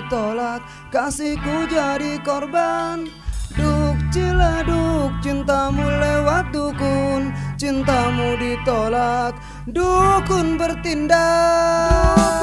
ditolak. Kasihku jadi korban. Duk ciledug cintamu lewat dukun. Cintamu ditolak. Dukun bertindak.